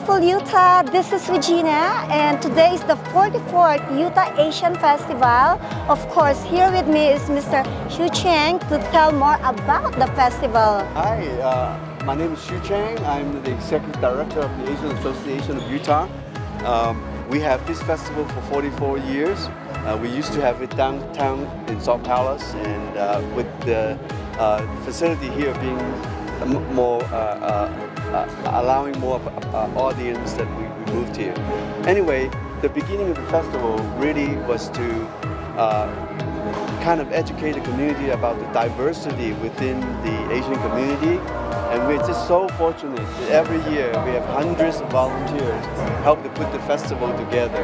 beautiful Utah. This is Regina, and today is the 44th Utah Asian Festival. Of course, here with me is Mr. Xu Cheng to tell more about the festival. Hi, uh, my name is Xu Cheng. I'm the Executive Director of the Asian Association of Utah. Um, we have this festival for 44 years. Uh, we used to have it downtown in Salt Palace, and uh, with the uh, facility here being more uh, uh, allowing more uh, audience that we, we, moved here. Anyway, the beginning of the festival really was to uh, kind of educate the community about the diversity within the Asian community. And we're just so fortunate that every year we have hundreds of volunteers help to put the festival together.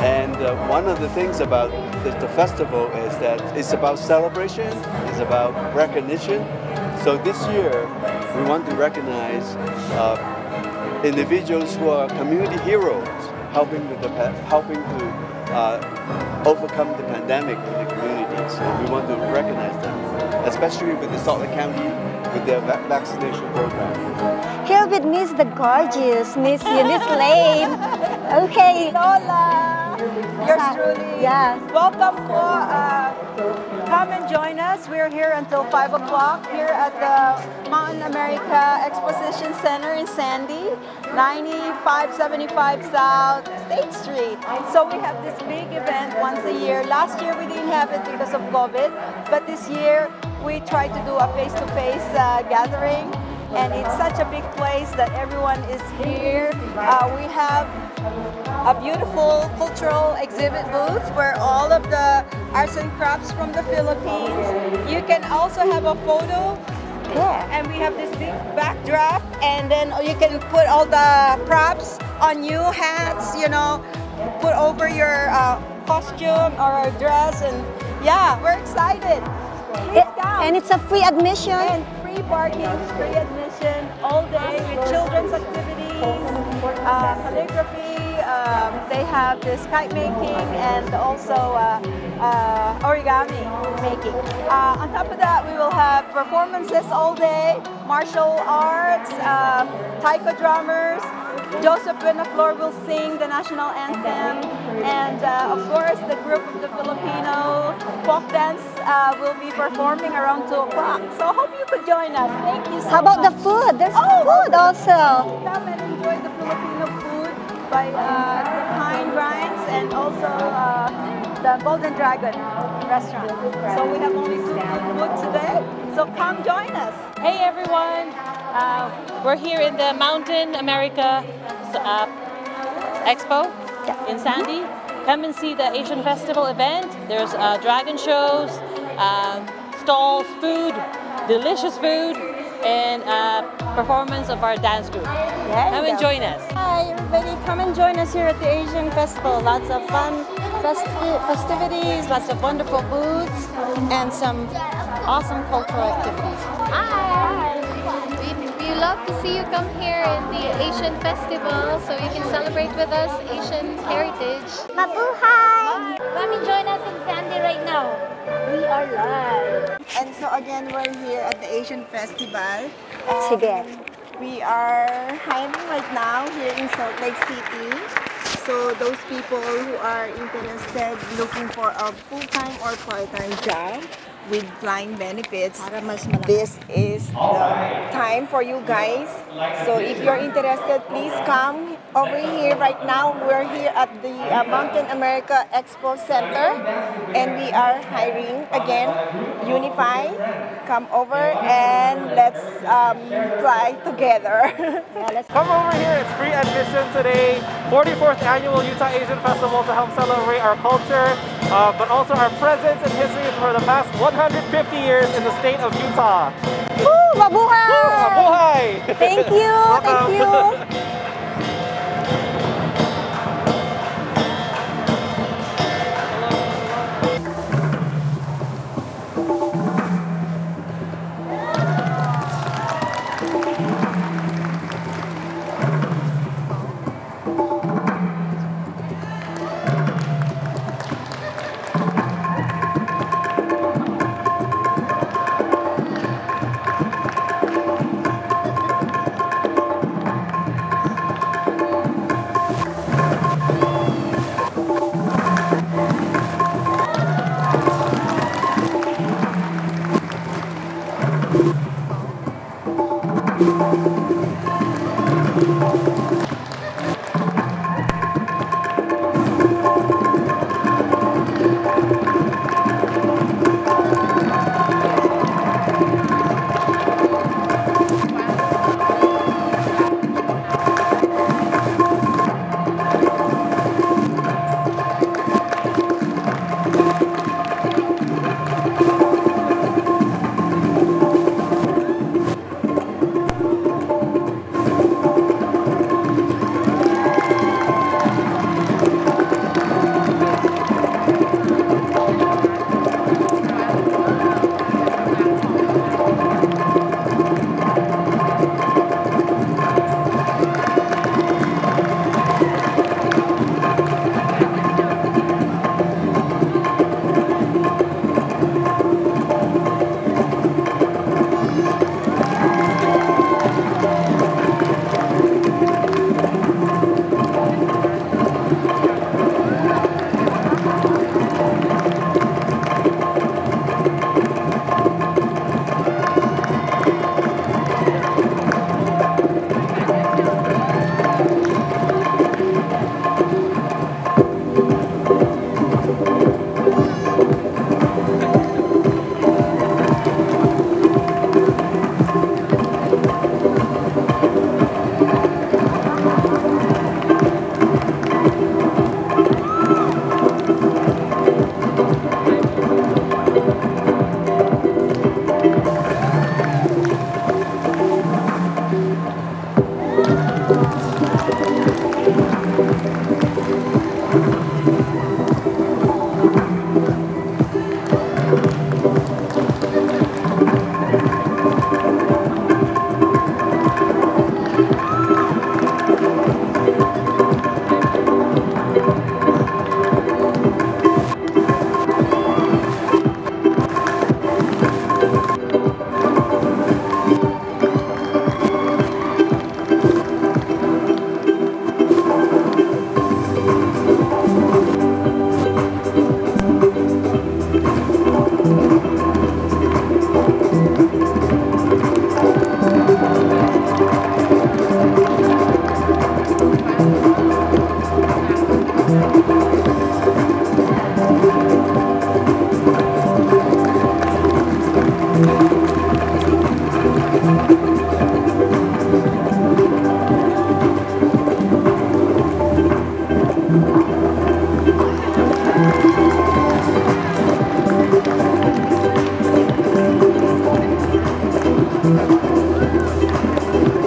And uh, one of the things about the, the, festival is that it's about celebration, it's about recognition. So this year, we want to recognize uh, individuals who are community heroes, helping with the helping to uh, overcome the pandemic in the communities. So we want to recognize them, especially with the Salt Lake County with their vaccination program. Here with Miss the gorgeous Miss Eunice Lane. Okay. Lola. Yours truly. Yeah. Welcome po. Uh, come and join us. We're here until 5 o'clock here at the Mountain America Exposition Center in Sandy, 9575 South State Street. So we have this big event once a year. Last year we didn't have it because of COVID, but this year we tried to do a face-to-face -face, uh, gathering and it's such a big place that everyone is here. Uh, we have a beautiful cultural exhibit booth where all of the arts and crafts from the Philippines. You can also have a photo yeah. And we have this big backdrop and then you can put all the props on you, hats, you know, put over your uh, costume or dress and yeah, we're excited. It, and it's a free admission. And free parking, free admission all day have this kite making and also uh, uh, origami making. Uh, on top of that, we will have performances all day, martial arts, um, taiko drummers, Joseph Benaflor will sing the national anthem, and uh, of course the group of the Filipino folk dance uh, will be performing around 2 o'clock. So I hope you could join us. Thank you so How about much. the food? There's oh, food also. Come and enjoy the Filipino food by uh, Grindz and also uh, the Golden Dragon restaurant. So we have only food today. So come join us. Hey everyone, uh, we're here in the Mountain America uh, Expo in Sandy. Come and see the Asian Festival event. There's uh, dragon shows, uh, stalls, food, delicious food, and uh, performance of our dance group. Come and join us. Hi everybody, come and join us here at the Asian Festival. Lots of fun festi festivities, lots of wonderful foods, and some awesome cultural activities. Hi! We, we love to see you come here in the Asian Festival so you can celebrate with us Asian heritage. Mabuhay! Come and join us in Sandy right now. We are live. And so again, we're here at the Asian Festival. Sige. Um, We are hiring right now here in Salt Lake City. So those people who are interested looking for a full-time or part-time job, with flying benefits. This is the time for you guys. So if you're interested, please come over here right now. We're here at the uh, Mountain America Expo Center and we are hiring again Unify. Come over and let's um, fly together. come over here. It's free admission today. 44th annual Utah Asian Festival to help celebrate our culture, uh, but also our presence and history for the past 150 years in the state of Utah. Woo! Mabuhay! Woo! Mabuhay! Thank you! Thank you! Thank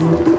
mm -hmm. you.